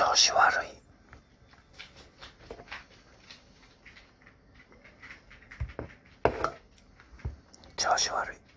調子悪い。調子悪い。